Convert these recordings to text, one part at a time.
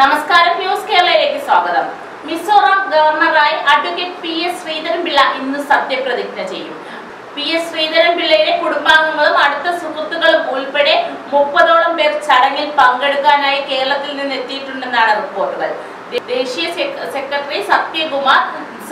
നമസ്കാരം ന്യൂസ് കേരളയിലേക്ക് സ്വാഗതം. മിസോറാം ഗവർണറായി അഡ്വക്കേറ്റ് പി എസ് ശ്രീധരൻപിള്ള ഇന്ന് സത്യപ്രതിജ്ഞ ചെയ്യും. പി എസ് ശ്രീധരൻപിള്ളയുടെ കുടുംബാംഗങ്ങളും അടുത്ത സുഹൃത്തുക്കളും ഉൾപ്പെടെ മുപ്പതോളം പേർ ചടങ്ങിൽ പങ്കെടുക്കാനായി കേരളത്തിൽ നിന്ന് എത്തിയിട്ടുണ്ടെന്നാണ് റിപ്പോർട്ടുകൾ ദേശീയ സെക്രട്ടറി സത്യകുമാർ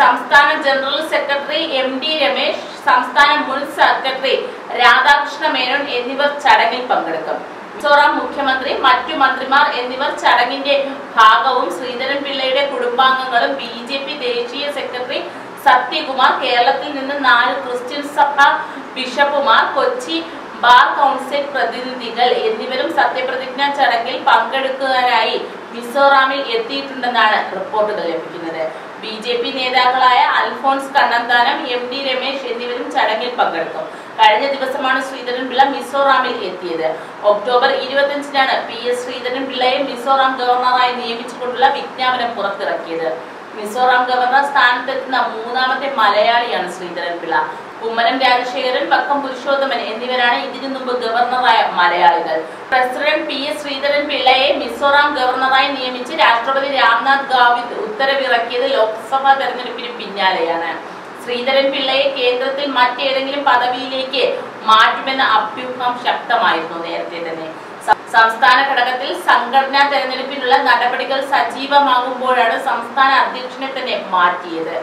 സംസ്ഥാന general secretary M D Ramesh സംസ്ഥാന മുൻ സെക്രട്ടറി രാധാകൃഷ്ണ മേനോൻ എന്നിവർ ചടങ്ങിൽ പങ്കെടുക്കും. മിസോറാം മുഖ്യമന്ത്രി മറ്റു മന്ത്രിമാർ എന്നിവർ ചടങ്ങിന്റെ ഭാഗവും ശ്രീധരൻ പിള്ളയുടെ കുടുംബാംഗങ്ങളും ബി ജെ പി ദേശീയ സെക്രട്ടറി സത്യകുമാർ കേരളത്തിൽ നിന്ന് നാല് ക്രിസ്ത്യൻ സഭ ബിഷപ്പുമാർ കൊച്ചി ബാർ കൗൺസിൽ പ്രതിനിധികൾ എന്നിവരും സത്യപ്രതിജ്ഞാ ചടങ്ങിൽ പങ്കെടുക്കാനായി മിസോറാമിൽ എത്തിയിട്ടുണ്ടെന്നാണ് റിപ്പോർട്ടുകൾ ലഭിക്കുന്നത്. ബി ജെ പി നേതാക്കളായ അൽഫോൺസ് കണ്ണന്താനം എം ഡി രമേശ് എന്നിവരും ചടങ്ങിൽ പങ്കെടുക്കും. കഴിഞ്ഞ ദിവസമാണ് ശ്രീധരൻ പിള്ള മിസോറാമിൽ എത്തിയത്. ഒക്ടോബർ ഇരുപത്തിയഞ്ചിനാണ് പി എസ് ശ്രീധരൻ പിള്ളയെ മിസോറാം ഗവർണറായി നിയമിച്ചുകൊണ്ടുള്ള വിജ്ഞാപനം പുറത്തിറക്കിയത്. മിസോറാം ഗവർണർ സ്ഥാനത്തെത്തുന്ന മൂന്നാമത്തെ മലയാളിയാണ് ശ്രീധരൻ പിള്ള കുമ്മനം രാജശേഖരൻ വക്കം പുരുഷോത്തമൻ എന്നിവരാണ് ഇതിനു മുമ്പ് ഗവർണറായ മലയാളികൾ. പ്രസിഡന്റ് പി എസ് ശ്രീധരൻ പിള്ളയെ മിസോറാം ഗവർണറായി നിയമിച്ച് രാഷ്ട്രപതി രാംനാഥ് കോവിന്ദ് ഉത്തരവിറക്കിയത് ലോക്സഭാ തെരഞ്ഞെടുപ്പിന് പിന്നാലെയാണ്. ശ്രീധരൻ പിള്ളയെ കേന്ദ്രത്തിൽ മറ്റേതെങ്കിലും പദവിയിലേക്ക് മാറ്റുമെന്ന അഭ്യൂഹം ശക്തമായിരുന്നു നേരത്തെ തന്നെ. സംസ്ഥാന ഘടകത്തിൽ സംഘടനാ തെരഞ്ഞെടുപ്പിനുള്ള നടപടികൾ സജീവമാകുമ്പോഴാണ് സംസ്ഥാന അധ്യക്ഷനെ തന്നെ മാറ്റിയത്.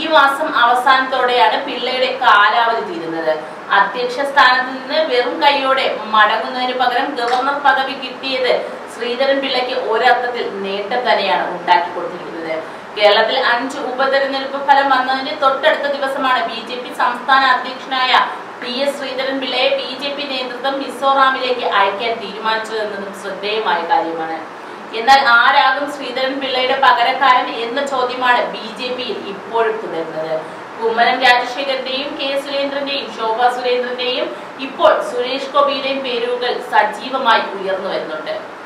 ഈ മാസം അവസാനത്തോടെയാണ് പിള്ളയുടെ കാലാവധി തീരുന്നത്. അധ്യക്ഷ സ്ഥാനത്ത് നിന്ന് വെറും കൈയോടെ മടങ്ങുന്നതിന് പകരം ഗവർണർ പദവി കിട്ടിയത് ശ്രീധരൻ പിള്ളയ്ക്ക് ഒരർത്ഥത്തിൽ നേട്ടം തന്നെയാണ് ഉണ്ടാക്കി കൊടുത്തിരിക്കുന്നത്. കേരളത്തിൽ അഞ്ച് ഉപതെരഞ്ഞെടുപ്പ് ഫലം വന്നതിന് തൊട്ടടുത്ത ദിവസമാണ് ബി ജെ പി സംസ്ഥാന അധ്യക്ഷനായ പി എസ് ശ്രീധരൻ പിള്ളയെ ബി ജെ പി നേതൃത്വം മിസോറാമിലേക്ക് അയക്കാൻ തീരുമാനിച്ചതെന്നതും ശ്രദ്ധേയമായ കാര്യമാണ്. എന്നാൽ ആരാകും ശ്രീധരൻ പിള്ളയുടെ പകരക്കാരൻ എന്ന ചോദ്യമാണ് ബി ജെ പിയിൽ ഇപ്പോഴും തുടരുന്നത്. കുമ്മനം രാജശേഖരന്റെയും കെ സുരേന്ദ്രന്റെയും ശോഭ സുരേന്ദ്രന്റെയും ഇപ്പോൾ സുരേഷ് ഗോപിയുടെയും പേരുകൾ സജീവമായി ഉയർന്നു വരുന്നുണ്ട്.